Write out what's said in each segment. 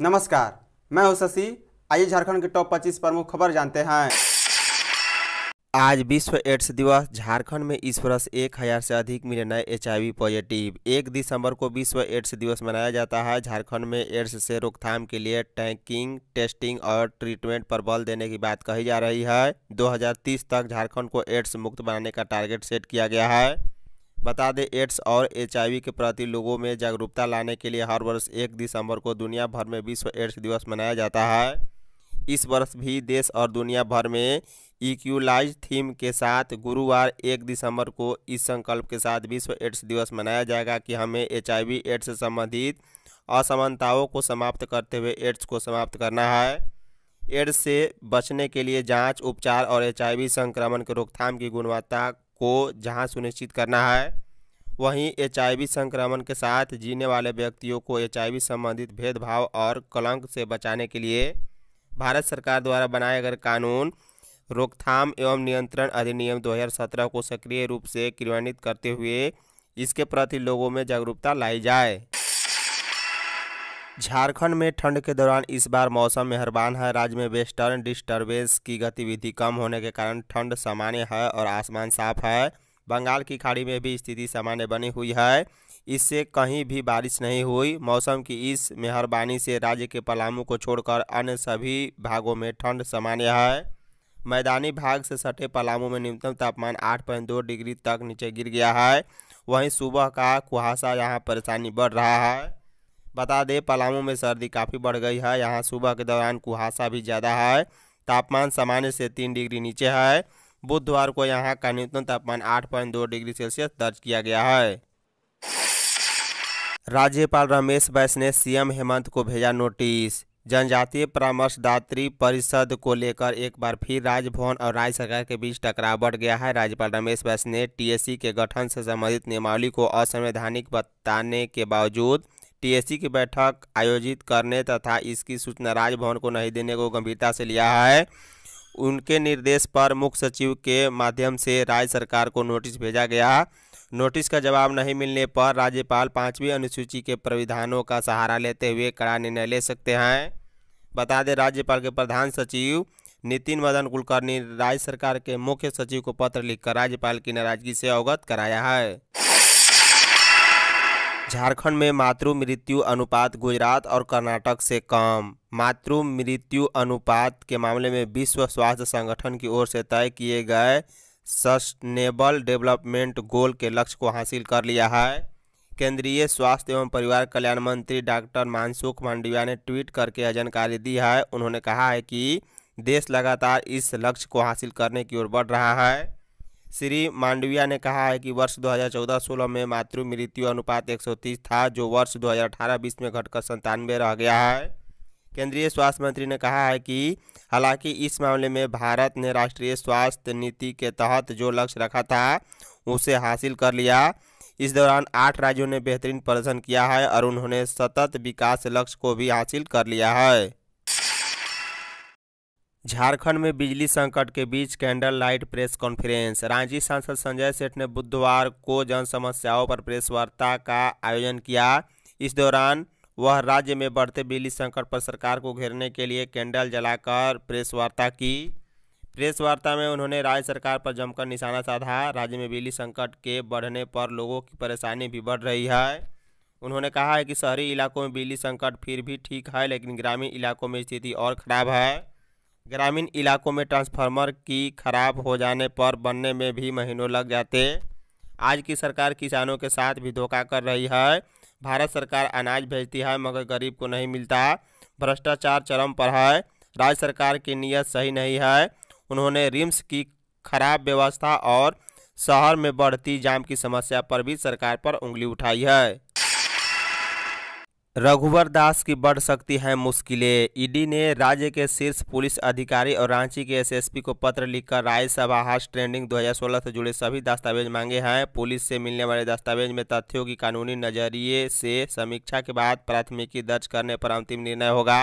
नमस्कार, मैं हूँ शशि। आइए झारखंड के टॉप 25 प्रमुख खबर जानते हैं। आज विश्व एड्स दिवस, झारखंड में इस वर्ष एक हज़ार से अधिक मिले नए एचआईवी पॉजिटिव। एक दिसंबर को विश्व एड्स दिवस मनाया जाता है। झारखंड में एड्स से रोकथाम के लिए टैंकिंग, टेस्टिंग और ट्रीटमेंट पर बल देने की बात कही जा रही है। 2030 तक झारखंड को एड्स मुक्त बनाने का टारगेट सेट किया गया है। बता दें, एड्स और एचआईवी के प्रति लोगों में जागरूकता लाने के लिए हर वर्ष एक दिसंबर को दुनिया भर में विश्व एड्स दिवस मनाया जाता है। इस वर्ष भी देश और दुनिया भर में इक्यूलाइज थीम के साथ गुरुवार एक दिसंबर को इस संकल्प के साथ विश्व एड्स दिवस मनाया जाएगा कि हमें एचआईवी, एड्स से संबंधित असमानताओं को समाप्त करते हुए एड्स को समाप्त करना है। एड्स से बचने के लिए जाँच, उपचार और एचआईवी संक्रमण के रोकथाम की गुणवत्ता को जहाँ सुनिश्चित करना है। वहीं एचआईवी संक्रमण के साथ जीने वाले व्यक्तियों को एचआईवी संबंधित भेदभाव और कलंक से बचाने के लिए भारत सरकार द्वारा बनाए गए कानून रोकथाम एवं नियंत्रण अधिनियम 2017 को सक्रिय रूप से क्रियान्वित करते हुए इसके प्रति लोगों में जागरूकता लाई जाए। झारखंड में ठंड के दौरान इस बार मौसम मेहरबान है। राज्य में वेस्टर्न डिस्टर्बेंस की गतिविधि कम होने के कारण ठंड सामान्य है और आसमान साफ़ है। बंगाल की खाड़ी में भी स्थिति सामान्य बनी हुई है। इससे कहीं भी बारिश नहीं हुई। मौसम की इस मेहरबानी से राज्य के पलामू को छोड़कर अन्य सभी भागों में ठंड सामान्य है। मैदानी भाग से सटे पलामू में न्यूनतम तापमान 8.2 डिग्री तक नीचे गिर गया है। वहीं सुबह का कुहासा यहाँ परेशानी बढ़ रहा है। बता दें, पलामू में सर्दी काफ़ी बढ़ गई है। यहाँ सुबह के दौरान कुहासा भी ज़्यादा है। तापमान सामान्य से तीन डिग्री नीचे है। बुधवार को यहाँ का न्यूनतम तापमान 8.2 डिग्री सेल्सियस दर्ज किया गया है। राज्यपाल रमेश बैस ने सीएम हेमंत को भेजा नोटिस। जनजातीय परामर्शदात्री परिषद को लेकर एक बार फिर राजभवन और राज्य सरकार के बीच टकराव बढ़ गया है। राज्यपाल रमेश बैस ने टीएससी के गठन से संबंधित नियमावली को असंवैधानिक बताने के बावजूद टीएससी की बैठक आयोजित करने तथा इसकी सूचना राजभवन को नहीं देने को गंभीरता से लिया है। उनके निर्देश पर मुख्य सचिव के माध्यम से राज्य सरकार को नोटिस भेजा गया। नोटिस का जवाब नहीं मिलने पर राज्यपाल पाँचवीं अनुसूची के प्राविधानों का सहारा लेते हुए कड़ा निर्णय ले सकते हैं। बता दें, राज्यपाल के प्रधान सचिव नितिन मदन कुलकर्णी राज्य सरकार के मुख्य सचिव को पत्र लिखकर राज्यपाल की नाराज़गी से अवगत कराया है। झारखंड में मातृ मृत्यु अनुपात गुजरात और कर्नाटक से कम। मातृ मृत्यु अनुपात के मामले में विश्व स्वास्थ्य संगठन की ओर से तय किए गए सस्टेनेबल डेवलपमेंट गोल के लक्ष्य को हासिल कर लिया है। केंद्रीय स्वास्थ्य एवं परिवार कल्याण मंत्री डॉक्टर मानसुख मांडविया ने ट्वीट करके यह जानकारी दी है। उन्होंने कहा है कि देश लगातार इस लक्ष्य को हासिल करने की ओर बढ़ रहा है। श्री मांडविया ने कहा है कि वर्ष 2014-16 में मातृ मृत्यु अनुपात 130 था, जो वर्ष 2018-20 में घटकर संतानवे रह गया है। केंद्रीय स्वास्थ्य मंत्री ने कहा है कि हालाँकि इस मामले में भारत ने राष्ट्रीय स्वास्थ्य नीति के तहत जो लक्ष्य रखा था, उसे हासिल कर लिया। इस दौरान आठ राज्यों ने बेहतरीन प्रदर्शन किया है और उन्होंने सतत विकास लक्ष्य को भी हासिल कर लिया है। झारखंड में बिजली संकट के बीच candle light press conference. Ranchi सांसद संजय सेठ ने बुधवार को जन समस्याओं पर प्रेस वार्ता का आयोजन किया। इस दौरान वह राज्य में बढ़ते बिजली संकट पर सरकार को घेरने के लिए कैंडल जलाकर प्रेस वार्ता की। प्रेस वार्ता में उन्होंने राज्य सरकार पर जमकर निशाना साधा। राज्य में बिजली संकट के बढ़ने पर लोगों की परेशानी भी बढ़ रही है। उन्होंने कहा है कि शहरी इलाकों में बिजली संकट फिर भी ठीक है, लेकिन ग्रामीण इलाकों में स्थिति और खराब है। ग्रामीण इलाकों में ट्रांसफार्मर की खराब हो जाने पर बनने में भी महीनों लग जाते। आज की सरकार किसानों के साथ भी धोखा कर रही है। भारत सरकार अनाज भेजती है, मगर गरीब को नहीं मिलता। भ्रष्टाचार चरम पर है। राज्य सरकार की नीयत सही नहीं है। उन्होंने रिम्स की खराब व्यवस्था और शहर में बढ़ती जाम की समस्या पर भी सरकार पर उंगली उठाई है। रघुवर दास की बढ़ सकती है मुश्किलें। ईडी ने राज्य के शीर्ष पुलिस अधिकारी और रांची के एसएसपी को पत्र लिखकर राज्यसभा हाउस ट्रेंडिंग 2016 से जुड़े सभी दस्तावेज़ मांगे हैं। पुलिस से मिलने वाले दस्तावेज़ में तथ्यों की कानूनी नज़रिए से समीक्षा के बाद प्राथमिकी दर्ज करने पर अंतिम निर्णय होगा।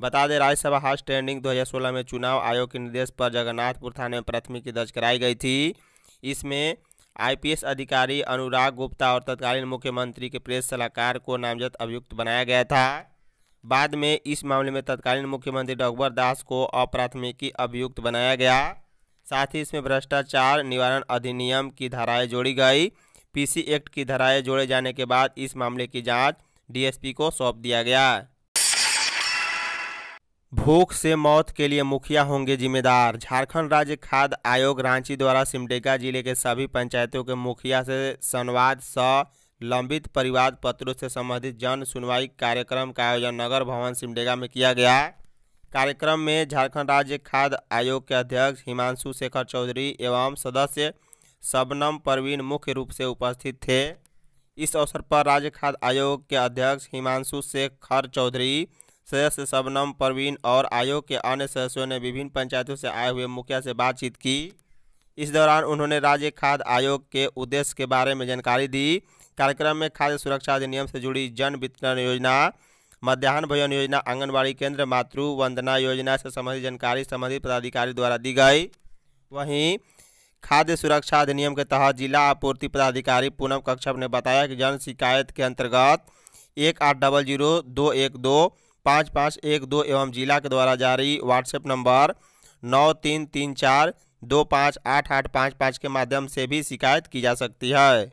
बता दें, राज्यसभा हाउस ट्रेंडिंग दो हज़ार सोलह में चुनाव आयोग के निर्देश पर जगन्नाथपुर थाने में प्राथमिकी दर्ज कराई गई थी। इसमें आईपीएस अधिकारी अनुराग गुप्ता और तत्कालीन मुख्यमंत्री के प्रेस सलाहकार को नामजद अभियुक्त बनाया गया था। बाद में इस मामले में तत्कालीन मुख्यमंत्री रघुवर दास को अप्राथमिकी अभियुक्त बनाया गया। साथ ही इसमें भ्रष्टाचार निवारण अधिनियम की धाराएँ जोड़ी गई। पीसी एक्ट की धाराएँ जोड़े जाने के बाद इस मामले की जाँच डीएसपी को सौंप दिया गया। भूख से मौत के लिए मुखिया होंगे जिम्मेदार। झारखंड राज्य खाद्य आयोग रांची द्वारा सिमडेगा ज़िले के सभी पंचायतों के मुखिया से संवाद स लंबित परिवाद पत्रों से संबंधित जन सुनवाई कार्यक्रम का आयोजन नगर भवन सिमडेगा में किया गया। कार्यक्रम में झारखंड राज्य खाद्य आयोग के अध्यक्ष हिमांशु शेखर चौधरी एवं सदस्य शबनम परवीन मुख्य रूप से उपस्थित थे। इस अवसर पर राज्य खाद्य आयोग के अध्यक्ष हिमांशु शेखर चौधरी सदस्य शबनम, परवीन और आयोग के अन्य सदस्यों ने विभिन्न पंचायतों से आए हुए मुखिया से बातचीत की। इस दौरान उन्होंने राज्य खाद्य आयोग के उद्देश्य के बारे में जानकारी दी। कार्यक्रम में खाद्य सुरक्षा अधिनियम से जुड़ी जन वितरण योजना, मध्याह्न भोजन योजना, आंगनबाड़ी केंद्र, मातृ वंदना योजना से संबंधित जानकारी संबंधित पदाधिकारी द्वारा दी गई। वहीं खाद्य सुरक्षा अधिनियम के तहत जिला आपूर्ति पदाधिकारी पूनम कक्षप ने बताया कि जन शिकायत के अंतर्गत एक आठ डबल ज़ीरो दो एक दो पाँच पाँच एक दो एवं जिला के द्वारा जारी व्हाट्सएप नंबर नौ तीन तीन चार दो पाँच आठ आठ पाँच पाँच के माध्यम से भी शिकायत की जा सकती है।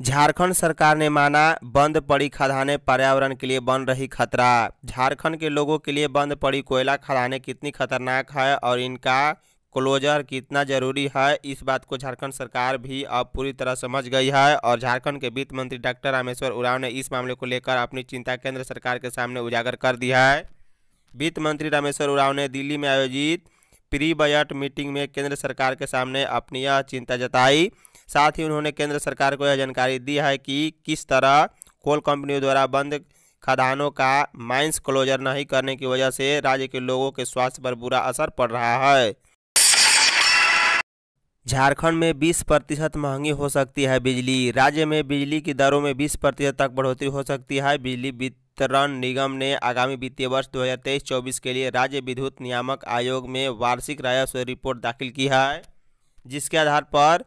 झारखंड सरकार ने माना बंद पड़ी खदानें पर्यावरण के लिए बन रही खतरा। झारखंड के लोगों के लिए बंद पड़ी कोयला खदानें कितनी खतरनाक है और इनका क्लोजर कितना ज़रूरी है? इस बात को झारखंड सरकार भी अब पूरी तरह समझ गई है और झारखंड के वित्त मंत्री डॉक्टर रामेश्वर उरांव ने इस मामले को लेकर अपनी चिंता केंद्र सरकार के सामने उजागर कर दी है। वित्त मंत्री रामेश्वर उरांव ने दिल्ली में आयोजित प्री बजट मीटिंग में केंद्र सरकार के सामने अपनी यह चिंता जताई। साथ ही उन्होंने केंद्र सरकार को यह जानकारी दी है कि किस तरह कोल कंपनियों द्वारा बंद खदानों का माइंस क्लोजर नहीं करने की वजह से राज्य के लोगों के स्वास्थ्य पर बुरा असर पड़ रहा है। झारखंड में 20 प्रतिशत महँगी हो सकती है बिजली। राज्य में बिजली की दरों में 20 प्रतिशत तक बढ़ोतरी हो सकती है। बिजली वितरण निगम ने आगामी वित्तीय वर्ष 2023-24 के लिए राज्य विद्युत नियामक आयोग में वार्षिक राजस्व रिपोर्ट दाखिल की है, जिसके आधार पर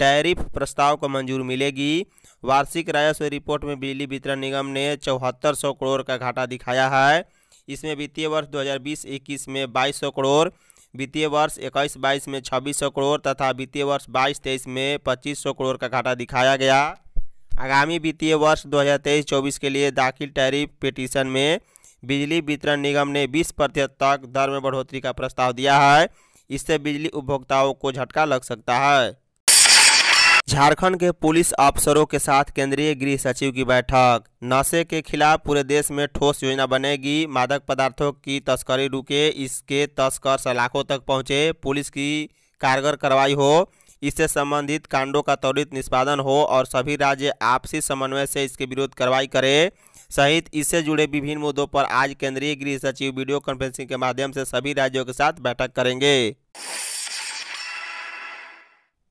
टैरिफ प्रस्ताव को मंजूर मिलेगी। वार्षिक राजस्व रिपोर्ट में बिजली वितरण निगम ने चौहत्तर करोड़ का घाटा दिखाया है। इसमें वित्तीय वर्ष 2020-21 में 2200 करोड़ वित्तीय वर्ष 21-22 में 2600 करोड़ तथा वित्तीय वर्ष 22-23 में 2500 करोड़ का घाटा दिखाया गया। आगामी वित्तीय वर्ष 2023-24 के लिए दाखिल टैरिफ पिटीशन में बिजली वितरण निगम ने 20 प्रतिशत तक दर में बढ़ोतरी का प्रस्ताव दिया है। इससे बिजली उपभोक्ताओं को झटका लग सकता है। झारखंड के पुलिस अफसरों के साथ केंद्रीय गृह सचिव की बैठक। नशे के खिलाफ पूरे देश में ठोस योजना बनेगी। मादक पदार्थों की तस्करी रुके, इसके तस्कर सलाखों तक पहुँचे। पुलिस की कारगर कार्रवाई हो, इससे संबंधित कांडों का त्वरित निष्पादन हो और सभी राज्य आपसी समन्वय से इसके विरुद्ध कार्रवाई करें। सहित इससे जुड़े विभिन्न मुद्दों पर आज केंद्रीय गृह सचिव वीडियो कॉन्फ्रेंसिंग के माध्यम से सभी राज्यों के साथ बैठक करेंगे।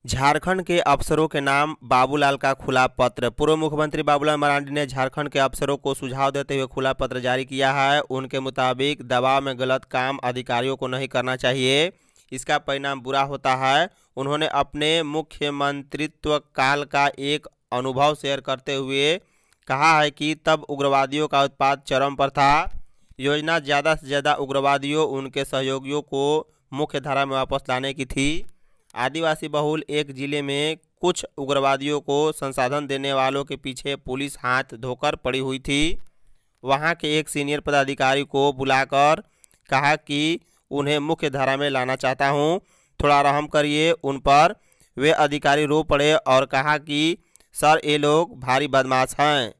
झारखंड के अफसरों के नाम बाबूलाल का खुला पत्र। पूर्व मुख्यमंत्री बाबूलाल मरांडी ने झारखंड के अफसरों को सुझाव देते हुए खुला पत्र जारी किया है। उनके मुताबिक दबाव में गलत काम अधिकारियों को नहीं करना चाहिए। इसका परिणाम बुरा होता है। उन्होंने अपने मुख्यमंत्रित्व काल का एक अनुभव शेयर करते हुए कहा है कि तब उग्रवादियों का उत्पाद चरम पर था। योजना ज़्यादा से ज़्यादा उग्रवादियों उनके सहयोगियों को मुख्य धारा में वापस लाने की थी। आदिवासी बहुल एक ज़िले में कुछ उग्रवादियों को संसाधन देने वालों के पीछे पुलिस हाथ धोकर पड़ी हुई थी। वहाँ के एक सीनियर पदाधिकारी को बुलाकर कहा कि उन्हें मुख्य धारा में लाना चाहता हूँ। थोड़ा रहम करिए, उन पर वे अधिकारी रो पड़े और कहा कि, सर, ये लोग भारी बदमाश हैं।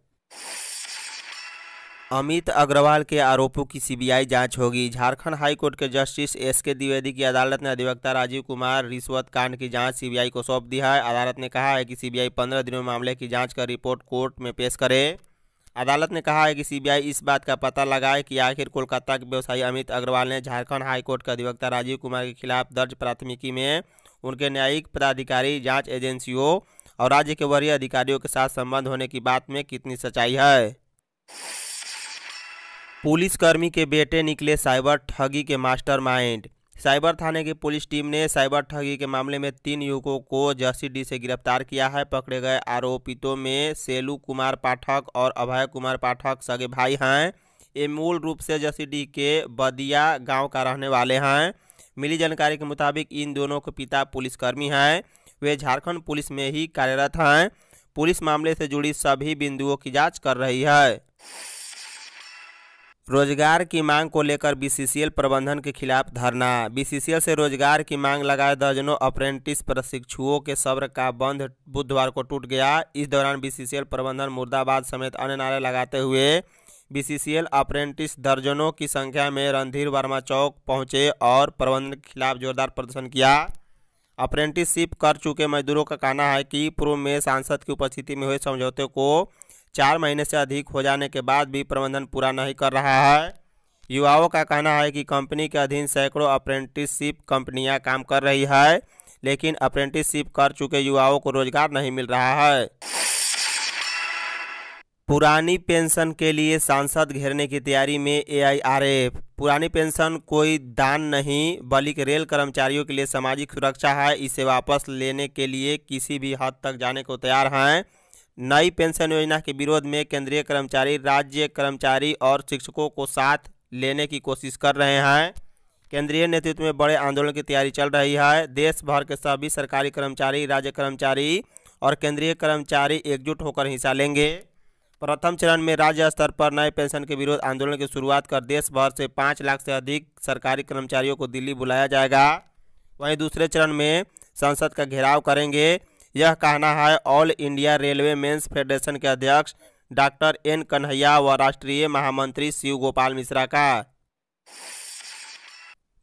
अमित अग्रवाल के आरोपों की सीबीआई जाँच होगी। झारखंड हाईकोर्ट के जस्टिस एस के द्विवेदी की अदालत ने अधिवक्ता राजीव कुमार रिश्वत कांड की जाँच सीबीआई को सौंप दी है। अदालत ने कहा है कि सीबीआई पंद्रह दिनों में मामले की जाँच कर रिपोर्ट कोर्ट में पेश करे। अदालत ने कहा है कि सीबीआई इस बात का पता लगाए कि आखिर कोलकाता के व्यवसायी अमित अग्रवाल ने झारखंड हाईकोर्ट के अधिवक्ता राजीव कुमार के खिलाफ दर्ज प्राथमिकी में उनके न्यायिक पदाधिकारी, जाँच एजेंसियों और राज्य के वरीय अधिकारियों के साथ संबंध होने की बात में कितनी सच्चाई है। पुलिसकर्मी के बेटे निकले साइबर ठगी के मास्टरमाइंड। साइबर थाने की पुलिस टीम ने साइबर ठगी के मामले में तीन युवकों को जसीडीह से गिरफ़्तार किया है। पकड़े गए आरोपितों में सेलू कुमार पाठक और अभय कुमार पाठक सगे भाई हैं। ये मूल रूप से जसीडीह के बदिया गाँव का रहने वाले हैं। मिली जानकारी के मुताबिक इन दोनों के पिता पुलिसकर्मी हैं। वे झारखंड पुलिस में ही कार्यरत हैं। पुलिस मामले से जुड़ी सभी बिंदुओं की जाँच कर रही है। रोज़गार की मांग को लेकर बीसीसीएल प्रबंधन के खिलाफ धरना। बीसीसीएल से रोज़गार की मांग लगाए दर्जनों अप्रेंटिस प्रशिक्षुओं के सब्र का बंध बुधवार को टूट गया। इस दौरान बीसीसीएल प्रबंधन मुर्दाबाद समेत अन्य नारे लगाते हुए बीसीसीएल अप्रेंटिस दर्जनों की संख्या में रणधीर वर्मा चौक पहुँचे और प्रबंधन के खिलाफ जोरदार प्रदर्शन किया। अप्रेंटिसशिप कर चुके मजदूरों का कहना है कि पूर्व में सांसद की उपस्थिति में हुए समझौते को चार महीने से अधिक हो जाने के बाद भी प्रबंधन पूरा नहीं कर रहा है। युवाओं का कहना है कि कंपनी के अधीन सैकड़ों अप्रेंटिसशिप कंपनियाँ काम कर रही है, लेकिन अप्रेंटिसशिप कर चुके युवाओं को रोज़गार नहीं मिल रहा है। पुरानी पेंशन के लिए सांसद घेरने की तैयारी में एआईआरएफ। पुरानी पेंशन कोई दान नहीं, बल्कि रेल कर्मचारियों के लिए सामाजिक सुरक्षा है। इसे वापस लेने के लिए किसी भी हद तक जाने को तैयार हैं। नई पेंशन योजना के विरोध में केंद्रीय कर्मचारी, राज्य कर्मचारी और शिक्षकों को साथ लेने की कोशिश कर रहे हैं। केंद्रीय नेतृत्व में बड़े आंदोलन की तैयारी चल रही है। देश भर के सभी सरकारी कर्मचारी, राज्य कर्मचारी और केंद्रीय कर्मचारी एकजुट होकर हिस्सा लेंगे। प्रथम चरण में राज्य स्तर पर नए पेंशन के विरोध आंदोलन की शुरुआत कर देश भर से पाँच लाख से अधिक सरकारी कर्मचारियों को दिल्ली बुलाया जाएगा। वहीं दूसरे चरण में संसद का घेराव करेंगे। यह कहना है, all India railway men's federation के अध्यक्ष डॉक्टर एन कन्हैया व राष्ट्रीय महामंत्री शिव गोपाल मिश्रा का।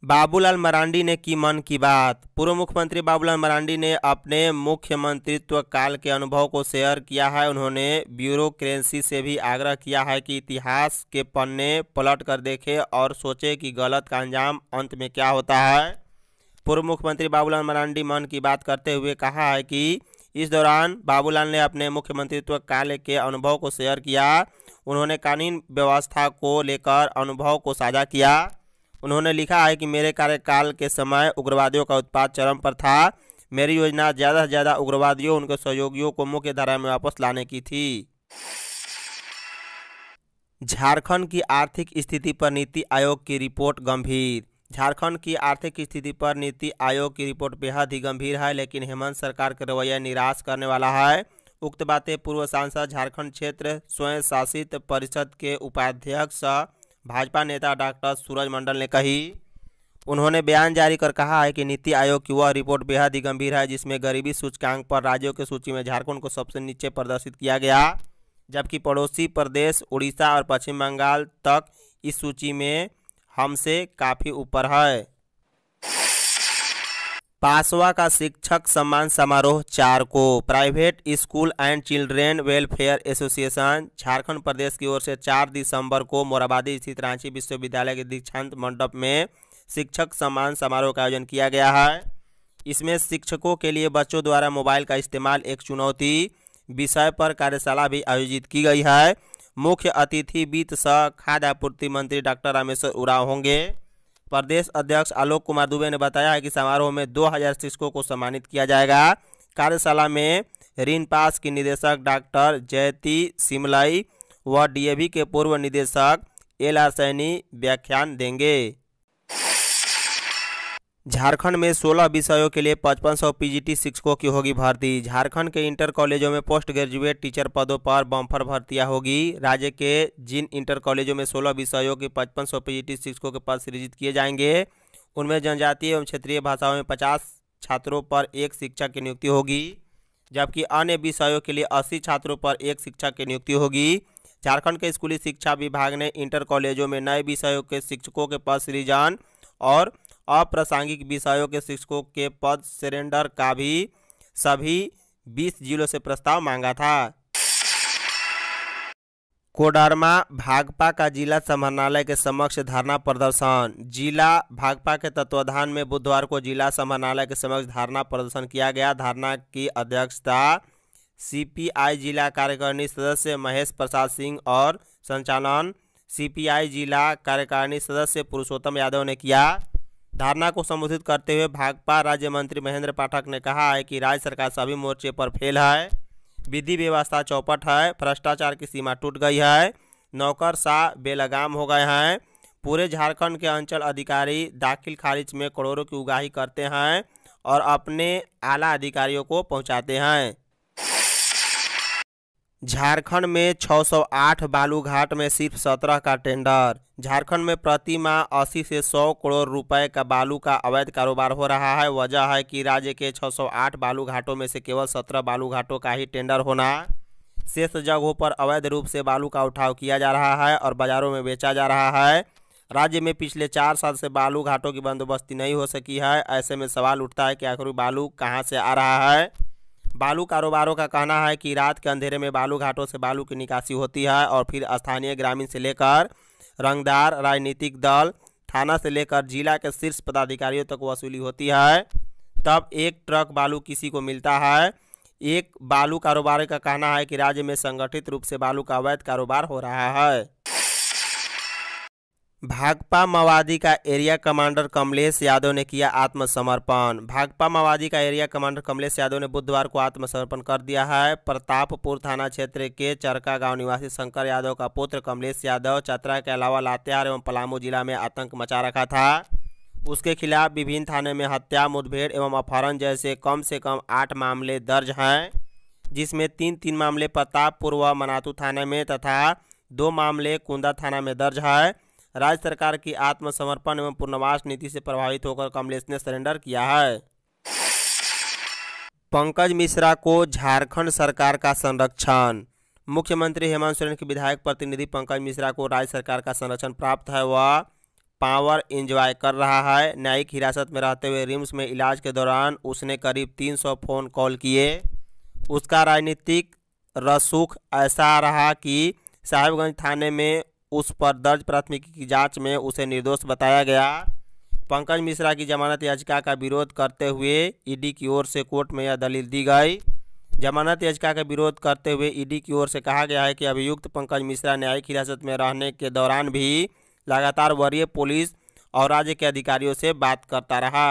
बाबूलाल मरांडी ने की मन की बात। पूर्व मुख्यमंत्री बाबूलाल मरांडी ने अपने मुख्यमंत्रित्व काल के अनुभव को शेयर किया है। उन्होंने ब्यूरोक्रेंसी से भी आग्रह किया है कि इतिहास के पन्ने पलट कर देखें और सोचे कि गलत का अंजाम अंत में क्या होता है। पूर्व मुख्यमंत्री बाबूलाल मरांडी मन की बात करते हुए कहा है कि इस दौरान बाबूलाल ने अपने मुख्यमंत्रित्व काल के अनुभव को शेयर किया। उन्होंने कानून व्यवस्था को लेकर अनुभव को साझा किया। उन्होंने लिखा है कि मेरे कार्यकाल के समय उग्रवादियों का उत्पाद चरम पर था। मेरी योजना ज़्यादा से ज़्यादा उग्रवादियों, उनके सहयोगियों को मुख्य धारा में वापस लाने की थी। झारखंड की आर्थिक स्थिति पर नीति आयोग की रिपोर्ट गंभीर। झारखंड की आर्थिक स्थिति पर नीति आयोग की रिपोर्ट बेहद ही गंभीर है, लेकिन हेमंत सरकार का रवैया निराश करने वाला है। उक्त बातें पूर्व सांसद झारखंड क्षेत्र स्वयं शासित परिषद के उपाध्यक्ष भाजपा नेता डॉक्टर सूरज मंडल ने कही। उन्होंने बयान जारी कर कहा है कि नीति आयोग की वह रिपोर्ट बेहद ही गंभीर है, जिसमें गरीबी सूचकांक पर राज्यों की सूची में झारखंड को सबसे नीचे प्रदर्शित किया गया, जबकि पड़ोसी प्रदेश, उड़ीसा और पश्चिम बंगाल तक इस सूची में हमसे काफ़ी ऊपर है। पासवा का शिक्षक सम्मान समारोह चार को। Private school and children welfare association Jharkhand प्रदेश की ओर से चार दिसंबर को मोराबादी स्थित रांची विश्वविद्यालय के दीक्षांत मंडप में शिक्षक सम्मान समारोह का आयोजन किया गया है। इसमें शिक्षकों के लिए बच्चों द्वारा मोबाइल का इस्तेमाल एक चुनौती विषय पर कार्यशाला भी आयोजित की गई है। मुख्य अतिथि वित्त सह खाद्य आपूर्ति मंत्री डॉक्टर रामेश्वर उराव होंगे। प्रदेश अध्यक्ष आलोक कुमार दुबे ने बताया है कि समारोह में 2000 शिक्षकों को सम्मानित किया जाएगा। कार्यशाला में ऋण पास की निदेशक डॉक्टर जयती सिमलाई व डीएवी के पूर्व निदेशक एल आर सैनी व्याख्यान देंगे। झारखंड में 16 विषयों के लिए 5500 पीजीटी शिक्षकों की होगी भर्ती। झारखंड के इंटर कॉलेजों में पोस्ट ग्रेजुएट टीचर पदों पर बम्फर भर्तियाँ होगी। राज्य के जिन इंटर कॉलेजों में 16 विषयों के 5500 पीजीटी शिक्षकों के पद सृजित किए जाएँगे, उनमें जनजातीय एवं क्षेत्रीय भाषाओं में पचास छात्रों पर एक शिक्षक की नियुक्ति होगी, जबकि अन्य विषयों के लिए अस्सी छात्रों पर एक शिक्षक की नियुक्ति होगी। झारखंड के स्कूली शिक्षा विभाग ने इंटर कॉलेजों में नए विषयों के शिक्षकों के पद सृजन और अप्रासंगिक विषयों के शिक्षकों के पद सरेंडर का भी सभी 20 जिलों से प्रस्ताव मांगा था। कोडरमा भागपा का जिला समाहरणालय के समक्ष धरना प्रदर्शन। जिला भागपा के तत्वाधान में बुधवार को जिला समाहरणालय के समक्ष धरना प्रदर्शन किया गया। धरना की अध्यक्षता सीपीआई जिला कार्यकारिणी सदस्य महेश प्रसाद सिंह और संचालन सीपीआई जिला कार्यकारिणी सदस्य पुरुषोत्तम यादव ने किया। धरना को संबोधित करते हुए भाकपा राज्य मंत्री महेंद्र पाठक ने कहा है कि राज्य सरकार सभी मोर्चे पर फेल है, विधि व्यवस्था चौपट है, भ्रष्टाचार की सीमा टूट गई है, नौकर शाह बेलगाम हो गए हैं। पूरे झारखंड के अंचल अधिकारी दाखिल खारिज में करोड़ों की उगाही करते हैं और अपने आला अधिकारियों को पहुंचाते हैं। झारखंड में 608 बालू घाट में सिर्फ़ 17 का टेंडर। झारखंड में प्रति माह 80 से 100 करोड़ रुपए का बालू का अवैध कारोबार हो रहा है। वजह है कि राज्य के 608 बालू घाटों में से केवल 17 बालू घाटों का ही टेंडर होना शेष जगहों पर अवैध रूप से बालू का उठाव किया जा रहा है और बाजारों में बेचा जा रहा है। राज्य में पिछले चार साल से बालू घाटों की बंदोबस्ती नहीं हो सकी है। ऐसे में सवाल उठता है कि आखिर बालू कहाँ से आ रहा है? बालू कारोबारों का कहना है कि रात के अंधेरे में बालू घाटों से बालू की निकासी होती है और फिर स्थानीय ग्रामीण से लेकर रंगदार राजनीतिक दल, थाना से लेकर जिला के शीर्ष पदाधिकारियों तक वसूली होती है। तब एक ट्रक बालू किसी को मिलता है। एक बालू कारोबार का कहना है कि राज्य में संगठित रूप से बालू का अवैध कारोबार हो रहा है। भाकपा माओवादी का एरिया कमांडर कमलेश यादव ने किया आत्मसमर्पण। भाकपा माओवादी का एरिया कमांडर कमलेश यादव ने बुधवार को आत्मसमर्पण कर दिया है। प्रतापपुर थाना क्षेत्र के चरका गाँव निवासी शंकर यादव का पुत्र कमलेश यादव चतरा के अलावा लातेहार एवं पलामू जिला में आतंक मचा रखा था। उसके खिलाफ विभिन्न थाने में हत्या, मुठभेड़ एवं अपहरण जैसे कम से कम आठ मामले दर्ज हैं, जिसमें तीन तीन मामले प्रतापपुर व मनातू थाने में तथा दो मामले कुंदा थाना में दर्ज है। राज्य सरकार की आत्मसमर्पण एवं पूर्णवास नीति से प्रभावित होकर कमलेश ने सरेंडर किया है। पंकज मिश्रा को झारखंड सरकार का संरक्षण। मुख्यमंत्री हेमंत सोरेन के विधायक प्रतिनिधि पंकज मिश्रा को राज्य सरकार का संरक्षण प्राप्त है। वह पावर इंजॉय कर रहा है। न्यायिक हिरासत में रहते हुए रिम्स में इलाज के दौरान उसने करीब 300 फ़ोन कॉल किए। उसका राजनीतिक रसूख ऐसा रहा कि साहिबगंज थाने में उस पर दर्ज प्राथमिकी की जाँच में उसे निर्दोष बताया गया। पंकज मिश्रा की जमानत याचिका का विरोध करते हुए ईडी की ओर से कोर्ट में यह दलील दी गई। जमानत याचिका का विरोध करते हुए ईडी की ओर से कहा गया है कि अभियुक्त पंकज मिश्रा न्यायिक हिरासत में रहने के दौरान भी लगातार वरीय पुलिस और राज्य के अधिकारियों से बात करता रहा।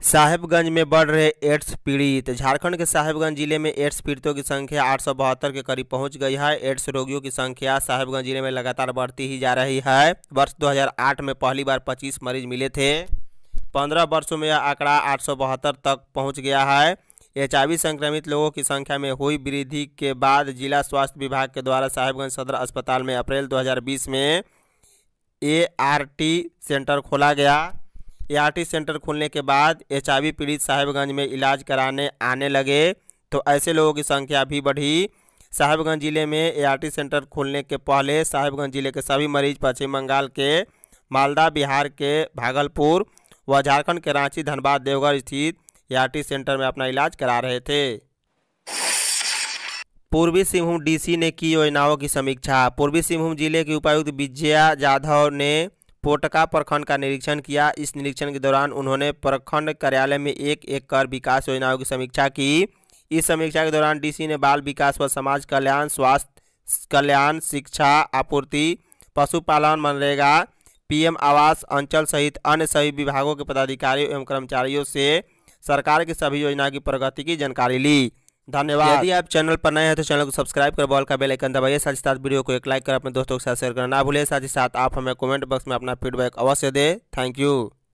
साहेबगंज में बढ़ रहे एड्स पीड़ित। झारखंड के साहेबगंज ज़िले में एड्स पीड़ितों की संख्या आठ सौ बहत्तर के करीब पहुँच गई है। एड्स रोगियों की संख्या साहेबगंज ज़िले में लगातार बढ़ती ही जा रही है। वर्ष 2008 में पहली बार 25 मरीज़ मिले थे। 15 वर्षों में यह आंकड़ा आठ सौ बहत्तर तक पहुँच गया है। एच संक्रमित लोगों की संख्या में हुई वृद्धि के बाद जिला स्वास्थ्य विभाग के द्वारा साहेबगंज सदर अस्पताल में अप्रैल 2020 में एआरटी सेंटर खोला गया। एआरटी सेंटर खुलने के बाद एच पीड़ित साहेबगंज में इलाज कराने आने लगे तो ऐसे लोगों की संख्या भी बढ़ी। साहेबगंज ज़िले में एआरटी सेंटर खुलने के पहले साहेबगंज ज़िले के सभी मरीज़ पश्चिम बंगाल के मालदा, बिहार के भागलपुर व झारखंड के रांची, धनबाद, देवघर स्थित एआरटी सेंटर में अपना इलाज करा रहे थे। पूर्वी सिंहभूम डीसी ने की योजनाओं की समीक्षा। पूर्वी सिंहभूम ज़िले के उपायुक्त विजया जाधव ने पोटका प्रखंड का निरीक्षण किया। इस निरीक्षण के दौरान उन्होंने प्रखंड कार्यालय में एक एक कर विकास योजनाओं की समीक्षा की। इस समीक्षा के दौरान डीसी ने बाल विकास व समाज कल्याण, स्वास्थ्य कल्याण, शिक्षा, आपूर्ति, पशुपालन, मनरेगा, पीएम आवास, अंचल सहित अन्य सभी विभागों के पदाधिकारियों एवं कर्मचारियों से सरकार की सभी योजना की प्रगति की जानकारी ली। धन्यवाद। यदि आप चैनल पर नए हैं तो चैनल को सब्सक्राइब कर, बॉल का बेल आइकन दबाइए, साथ ही साथ वीडियो को एक लाइक कर, अपने दोस्तों के साथ शेयर करना ना भूलिए। साथ ही साथ आप हमें कमेंट बॉक्स में अपना फीडबैक अवश्य दें। Thank you.